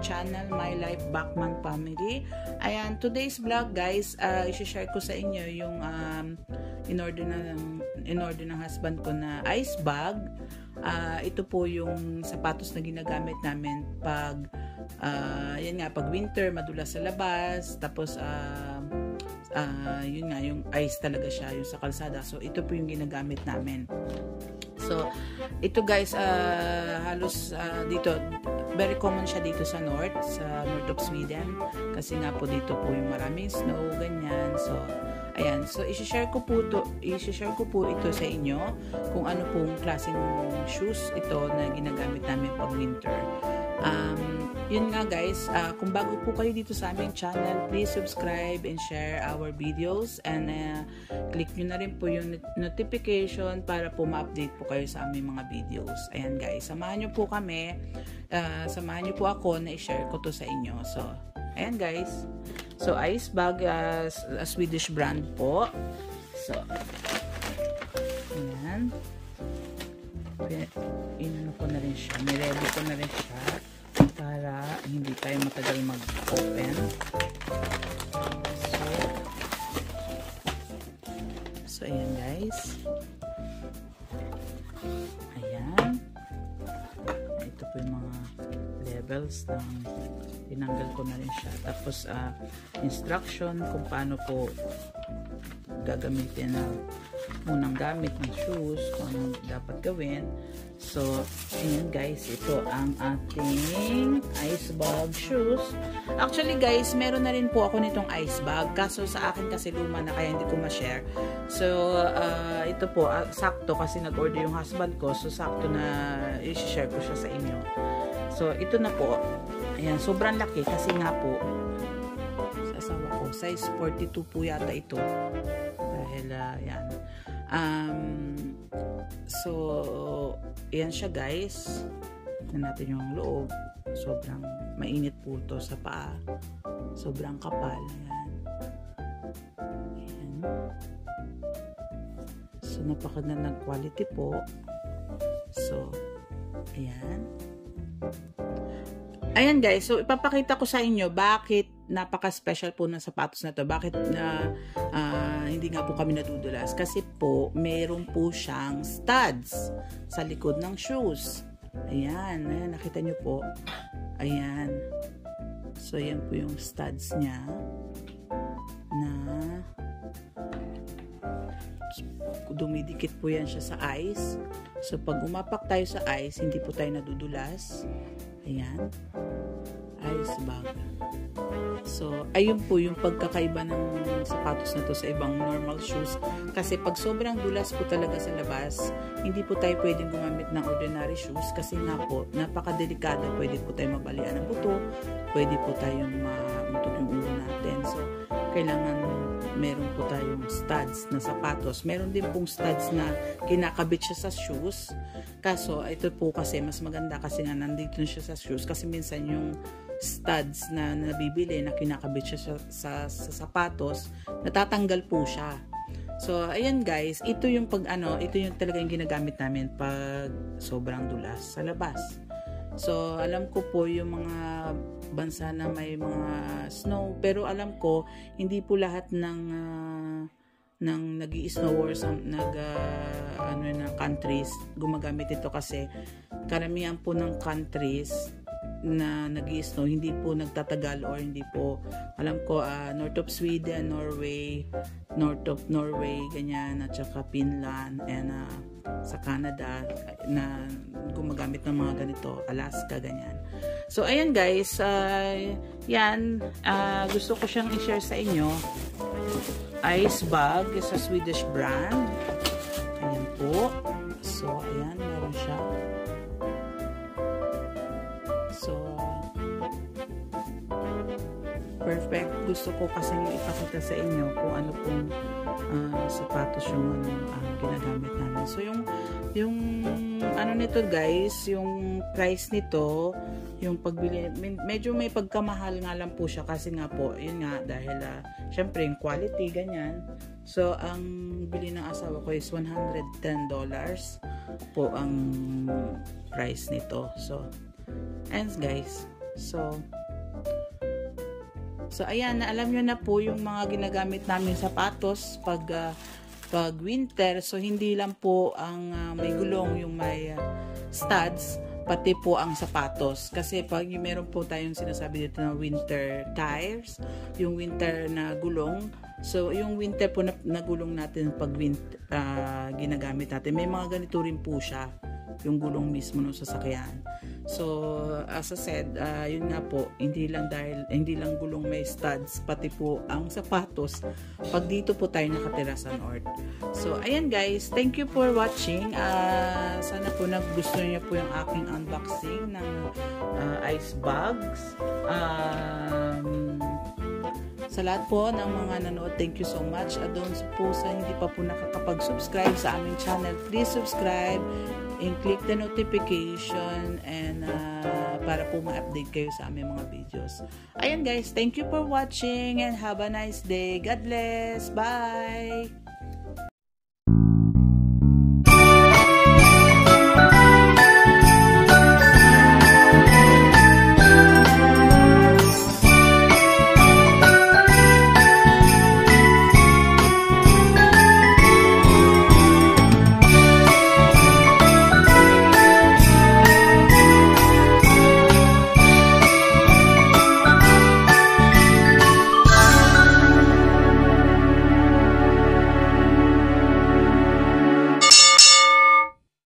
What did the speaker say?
Channel My Life Backman Family. Ayan, today's vlog guys, uh, i-share ko sa inyo yung um, in-order ng in-order ng husband ko na ice bag. Uh, ito po yung sapatos na ginagamit namin pag uh, yan nga, pag winter, madulas sa labas, tapos uh, uh, yun nga, yung ice talaga siya, yung sa kalsada. So, ito po yung ginagamit namin. So, ito guys, uh, halos uh, dito, very common siya dito sa north, sa north of Sweden. Kasi nga po dito po yung maraming snow, ganyan. So, ayan. So, i-share ko po to, i-share ko po ito sa inyo kung ano pong klaseng shoes ito na ginagamit namin pag winter. Um, yun nga guys, uh, kung bago po kayo dito sa aming channel, please subscribe and share our videos and uh, click nyo na rin po yung notification para po ma-update po kayo sa aming mga videos. Ayan guys, samahan nyo po kami, uh, samahan nyo po ako na i-share ko to sa inyo. So, ayan guys. So, Ice Bag, uh, a Swedish brand po. So, ayan. Inano ko na rin siya. Niready ko na rin siya tayo matagal mag-open. So, so ayan guys. Ayan. Ito po yung mga levels ng tinanggal ko na rin siya. Tapos, uh, instruction kung paano po gagamitin na unang gamit ng shoes, kung anong dapat gawin. So, ayan guys, ito ang ating ice bag shoes. Actually guys, meron na rin po ako nitong ice bag. Kaso sa akin kasi luma na kaya hindi ko ma-share. So, uh, ito po, uh, sakto kasi nag-order yung husband ko. So, sakto na i-share ko siya sa inyo. So, ito na po. Ayan, sobrang laki kasi nga po, sa ko, size 42 po yata ito. Dahil, uh, yan. Um, so, yan siya guys. Na natin yung loob. Sobrang mainit po to sa paa. Sobrang kapal. Ayan. Ayan. So, napakaganda ng quality po. So, ayan. Ayan guys, so ipapakita ko sa inyo bakit napaka-special po ng sapatos na to. Bakit na uh, hindi nga po kami nadudulas? Kasi po, meron po siyang studs sa likod ng shoes. Ayan, ayan nakita nyo po. Ayan. So, ayan po yung studs niya na dumidikit po yan siya sa ice. So, pag umapak tayo sa ice, hindi po tayo nadudulas. Ayan. Ice bag. So, ayun po yung pagkakaiba ng sapatos na to sa ibang normal shoes. Kasi pag sobrang dulas po talaga sa labas, hindi po tayo pwedeng gumamit ng ordinary shoes kasi nga po, napakadelikado. Pwede po tayo mabalian ng buto, pwede po tayong mamutog yung ulo natin. So, kailangan meron po tayong studs na sapatos. Meron din pong studs na kinakabit siya sa shoes. Kaso, ito po kasi mas maganda kasi nga nandito siya sa shoes kasi minsan yung studs na nabibili na kinakabit siya sa, sa, sa sapatos, natatanggal po siya. So, ayan guys, ito yung pag ano, ito yung talaga yung ginagamit namin pag sobrang dulas sa labas. So, alam ko po yung mga bansa na may mga snow, pero alam ko hindi po lahat ng uh, ng nag snow or some, nag uh, ano na countries gumagamit ito kasi karamihan po ng countries na nag snow hindi po nagtatagal or hindi po alam ko uh, north of Sweden, Norway, north of Norway, ganyan at saka Finland and uh, sa Canada na gumagamit ng mga ganito, Alaska, ganyan. So, ayan guys, uh, yan, uh, gusto ko siyang i-share sa inyo. Ice bag, sa Swedish brand. Perfect. Gusto ko kasi ipakita sa inyo kung ano pong uh, sapatos yung ano, uh, ginagamit namin. So, yung, yung ano nito guys, yung price nito, yung pagbili, medyo may pagkamahal nga lang po siya kasi nga po, yun nga, dahil uh, syempre yung quality, ganyan. So, ang bili ng asawa ko is $110 po ang price nito. So, and guys, so, So, ayan, na alam nyo na po yung mga ginagamit namin sapatos pag, uh, pag winter. So, hindi lang po ang uh, may gulong, yung may uh, studs, pati po ang sapatos. Kasi pag meron po tayong sinasabi dito na winter tires, yung winter na gulong, So, yung winter po na, na gulong natin pag winter, uh, ginagamit natin, may mga ganito rin po siya, yung gulong mismo ng sasakyan. So, as I said, uh, yun nga po, hindi lang dahil, hindi lang gulong may studs, pati po ang sapatos, pag dito po tayo nakatira sa North. So, ayan guys, thank you for watching. Uh, sana po nagusto niyo po yung aking unboxing ng uh, ice bags. Um, sa lahat po ng mga nanood, thank you so much. At doon po sa hindi pa po nakakapag-subscribe sa aming channel, please subscribe and click the notification and uh, para po ma-update kayo sa aming mga videos. Ayan guys, thank you for watching and have a nice day. God bless. Bye!